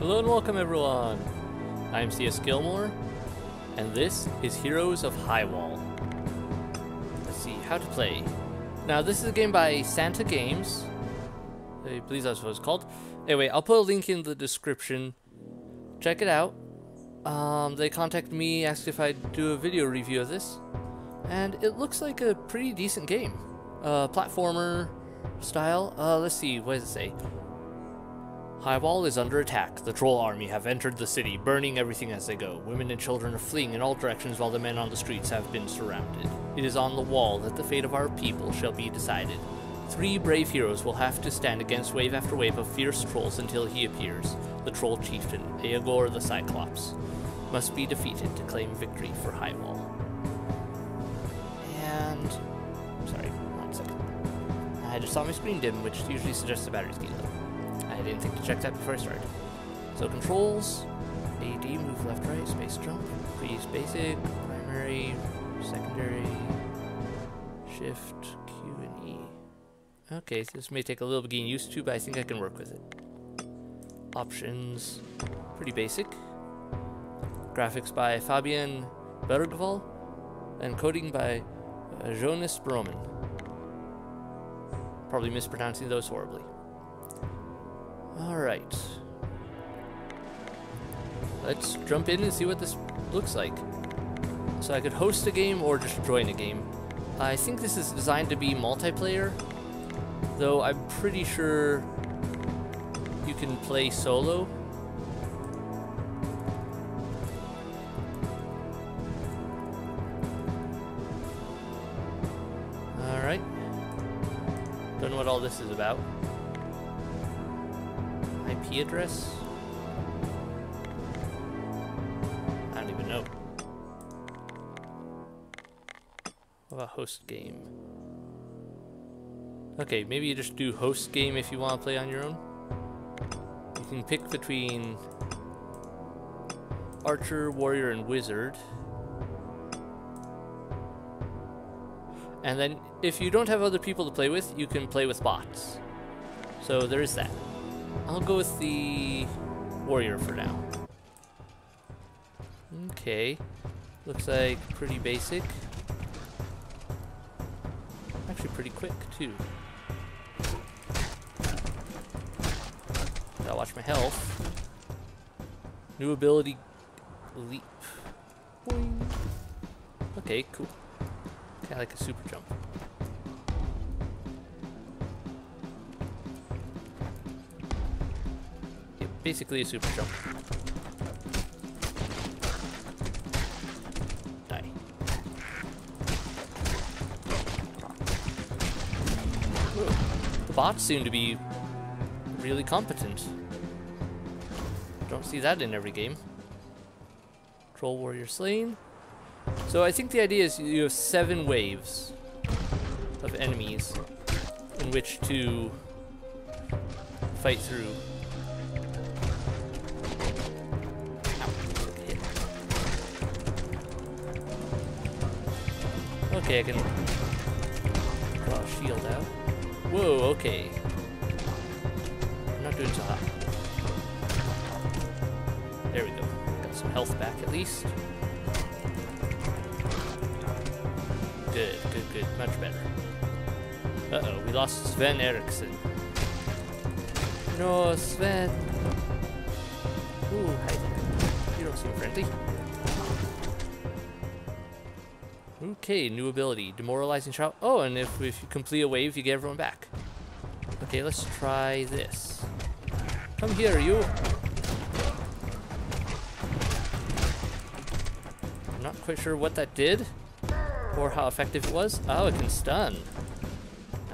Hello and welcome everyone. I'm CS Gilmore, and this is Heroes of Highwall. Let's see, how to play. Now this is a game by Santa Games. I believe that's what it's called. Anyway, I'll put a link in the description. Check it out. Um, they contacted me, asked if I'd do a video review of this. And it looks like a pretty decent game. Uh, platformer style. Uh, let's see, what does it say? Highwall is under attack. The troll army have entered the city, burning everything as they go. Women and children are fleeing in all directions while the men on the streets have been surrounded. It is on the wall that the fate of our people shall be decided. Three brave heroes will have to stand against wave after wave of fierce trolls until he appears. The troll chieftain, Aegor the Cyclops, must be defeated to claim victory for Highwall. And... sorry, one second. I just saw my screen dim, which usually suggests the battery's getting low. I didn't think to check that before I started. So controls, AD, move left, right, space jump, freeze basic, primary, secondary, shift, Q and E. Okay, so this may take a little bit getting used to, but I think I can work with it. Options, pretty basic. Graphics by Fabian Bergvall, and coding by uh, Jonas Broman. Probably mispronouncing those horribly. Alright. Let's jump in and see what this looks like. So I could host a game or just join a game. I think this is designed to be multiplayer, though I'm pretty sure you can play solo. Alright. Don't know what all this is about. IP address? I don't even know. What about host game? Okay, maybe you just do host game if you want to play on your own. You can pick between Archer, Warrior, and Wizard. And then if you don't have other people to play with, you can play with bots. So there is that. I'll go with the warrior for now. Okay. Looks like pretty basic. Actually pretty quick too. Gotta watch my health. New ability leap. Boing. Okay, cool. Kinda like a super jump. Basically a super jump. Die. The bots seem to be really competent. Don't see that in every game. Troll warrior slain. So I think the idea is you have seven waves of enemies in which to fight through. Okay, I can draw a shield out. Whoa, okay. I'm not doing so hot. There we go. Got some health back at least. Good, good, good. Much better. Uh-oh, we lost Sven Eriksson. No, Sven. Ooh, hi there. You don't seem friendly. Okay, new ability. Demoralizing shot. Oh, and if, if you complete a wave, you get everyone back. Okay, let's try this. Come here, you. I'm not quite sure what that did or how effective it was. Oh, it can stun.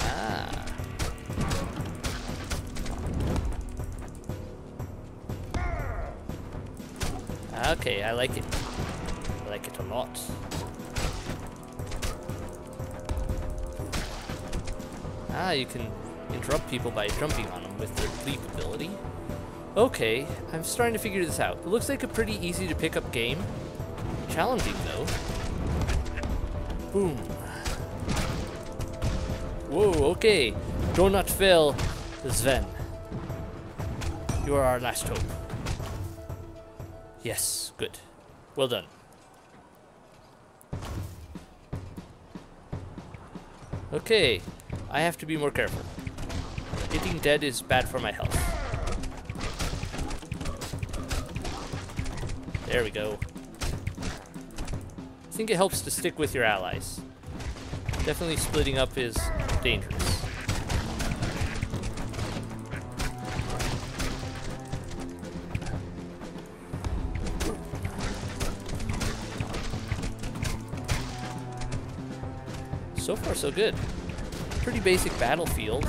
Ah. Okay, I like it. I like it a lot. Ah, you can interrupt people by jumping on them with their leap ability. Okay, I'm starting to figure this out. It looks like a pretty easy to pick up game. Challenging though. Boom. Whoa, okay. Do not fail, Sven. You are our last hope. Yes, good. Well done. Okay, I have to be more careful. Hitting dead is bad for my health. There we go. I think it helps to stick with your allies. Definitely splitting up is dangerous. So far, so good. Pretty basic battlefield.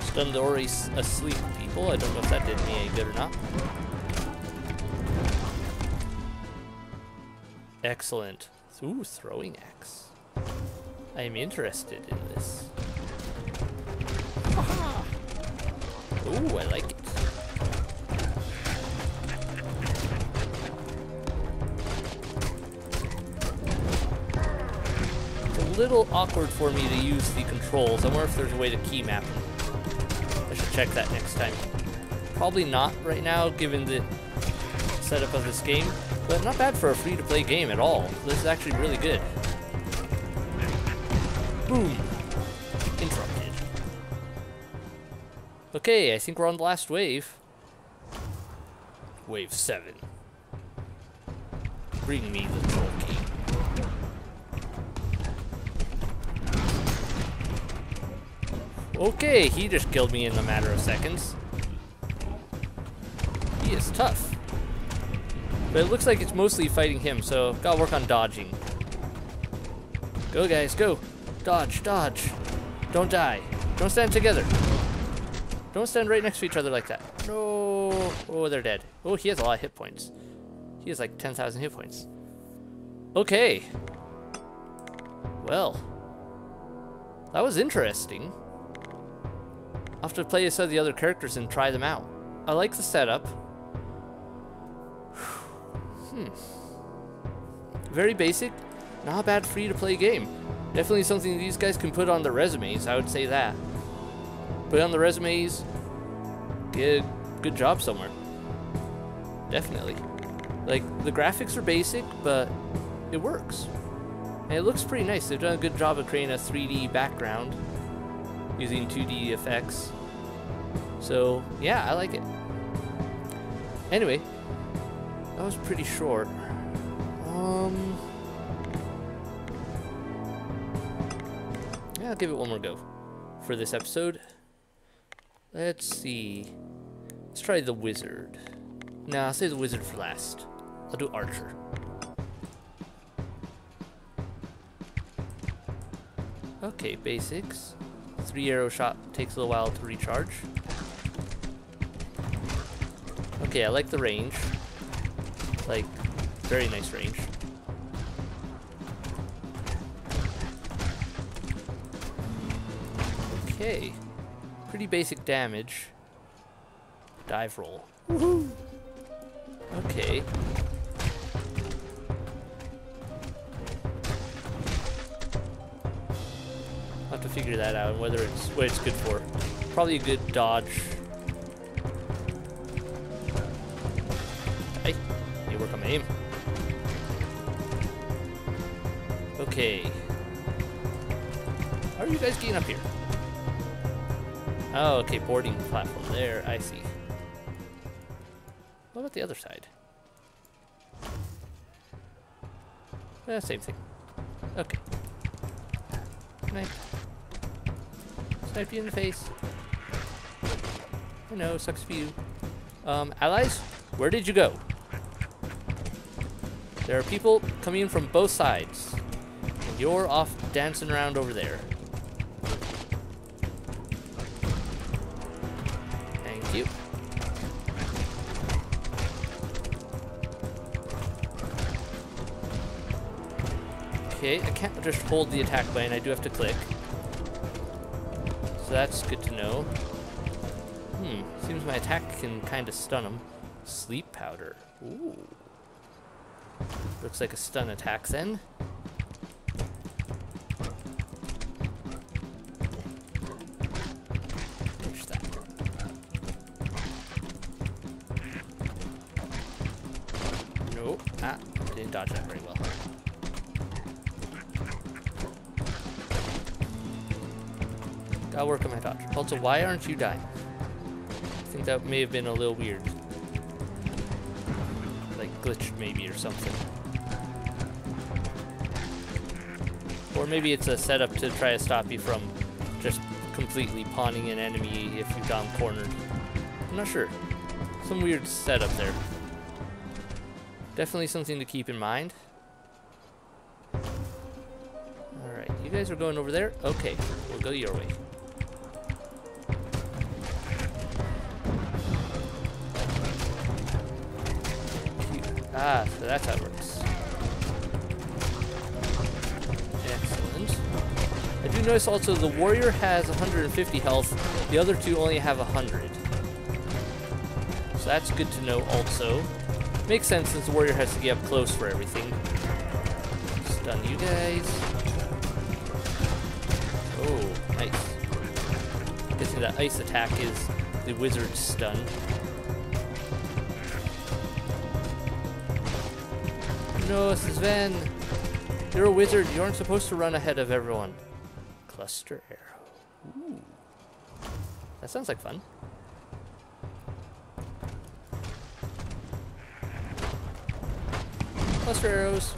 Stunned already asleep people. I don't know if that did me any good or not. Excellent. Ooh, throwing axe. I am interested in this. Ooh, I like it. Little awkward for me to use the controls. I wonder if there's a way to key map. I should check that next time. Probably not right now, given the setup of this game, but not bad for a free-to-play game at all. This is actually really good. Boom. Interrupted. Okay, I think we're on the last wave. Wave 7. Bring me the Okay, he just killed me in a matter of seconds. He is tough. But it looks like it's mostly fighting him, so gotta work on dodging. Go guys, go! Dodge, dodge! Don't die. Don't stand together. Don't stand right next to each other like that. No! Oh, they're dead. Oh, he has a lot of hit points. He has like 10,000 hit points. Okay. Well. That was interesting. Have to play some of the other characters and try them out. I like the setup. hmm. Very basic, not a bad free-to-play game. Definitely something these guys can put on their resumes, I would say that. Put on the resumes, get a good job somewhere. Definitely. Like, the graphics are basic, but it works. And it looks pretty nice. They've done a good job of creating a 3D background using 2D effects. So, yeah, I like it. Anyway, that was pretty short. Um, yeah, I'll give it one more go for this episode. Let's see. Let's try the wizard. Nah, I'll say the wizard for last. I'll do archer. Okay, basics. Three arrow shot takes a little while to recharge. Okay, I like the range. Like, very nice range. Okay. Pretty basic damage. Dive roll. Okay. I'll have to figure that out, and whether it's what it's good for. Probably a good dodge. You work on my aim. Okay. How are you guys getting up here? Oh, okay, boarding platform there, I see. What about the other side? Eh, same thing. Okay. Snipe. Snipe you in the face. I know, sucks for you. Um, allies, where did you go? There are people coming in from both sides. And you're off dancing around over there. Thank you. Okay, I can't just hold the attack button, I do have to click. So that's good to know. Hmm, seems my attack can kind of stun them. Sleep powder. Ooh. Looks like a stun attack then. Oh, ah, didn't dodge that very well. Gotta work on my dodge. Also, why aren't you dying? I think that may have been a little weird. Like glitched maybe or something. Or maybe it's a setup to try to stop you from just completely pawning an enemy if you've gotten cornered. I'm not sure. Some weird setup there. Definitely something to keep in mind. Alright, you guys are going over there? Okay, we'll go your way. Ah, so that's how it works. Excellent. I do notice also the warrior has 150 health, the other two only have 100. So that's good to know also. Makes sense since the warrior has to get up close for everything. Stun you guys. Oh, nice. Guessing that ice attack is the wizard's stun. No, Sven! You're a wizard. You aren't supposed to run ahead of everyone. Cluster arrow. Ooh. That sounds like fun. Cluster arrows.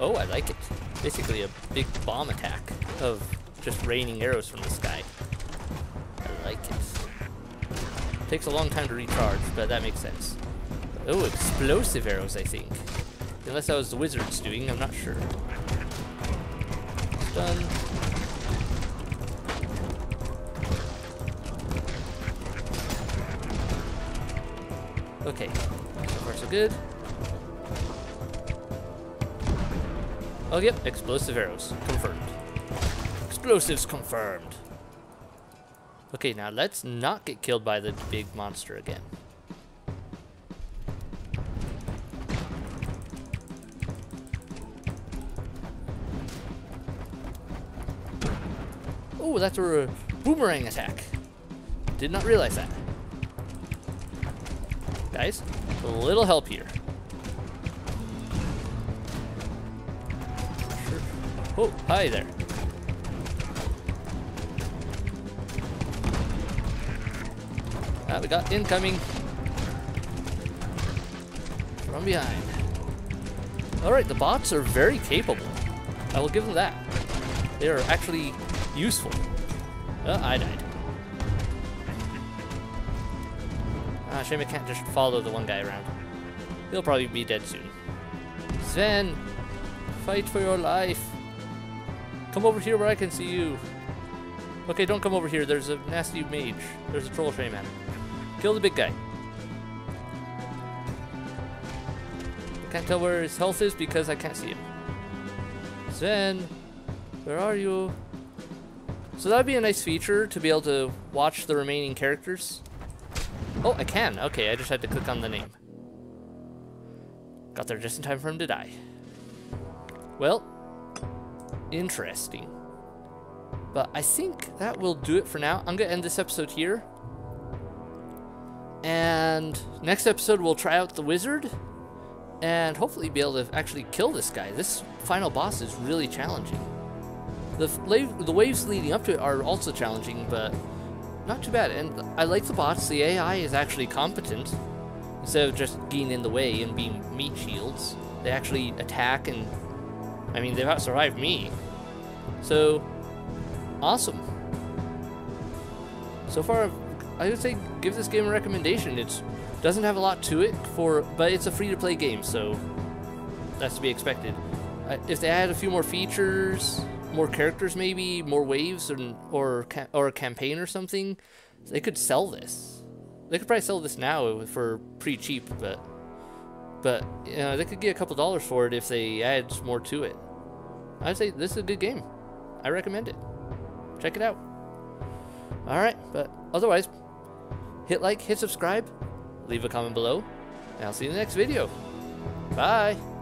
Oh, I like it. Basically a big bomb attack of just raining arrows from the sky. I like it. Takes a long time to recharge, but that makes sense. Oh, explosive arrows, I think. Unless that was the wizard's doing, I'm not sure. Done. Okay, so far so good. Oh, yep, explosive arrows. Confirmed. Explosives confirmed. Okay, now let's not get killed by the big monster again. Oh, that's a boomerang attack. Did not realize that. Guys, a little help here. Oh, hi there. Ah, we got incoming. From behind. Alright, the bots are very capable. I will give them that. They are actually useful. Oh, I died. Ah, shame I can't just follow the one guy around. He'll probably be dead soon. Sven! Fight for your life! Come over here where I can see you. Okay, don't come over here. There's a nasty mage. There's a troll shaman. Kill the big guy. I can't tell where his health is because I can't see him. Sven, where are you? So that'd be a nice feature to be able to watch the remaining characters. Oh, I can. Okay, I just had to click on the name. Got there just in time for him to die. Well, interesting. But I think that will do it for now. I'm going to end this episode here. And next episode, we'll try out the wizard. And hopefully be able to actually kill this guy. This final boss is really challenging. The, the waves leading up to it are also challenging, but not too bad. And I like the bots. The AI is actually competent. Instead of just getting in the way and being meat shields, they actually attack and... I mean, they've survived me. So, awesome. So far, I would say give this game a recommendation. It doesn't have a lot to it, for, but it's a free-to-play game, so that's to be expected. If they add a few more features, more characters maybe, more waves, or or, or a campaign or something, they could sell this. They could probably sell this now for pretty cheap, but but you know they could get a couple dollars for it if they add more to it. I'd say this is a good game. I recommend it. Check it out. All right, but otherwise, hit like, hit subscribe, leave a comment below, and I'll see you in the next video. Bye.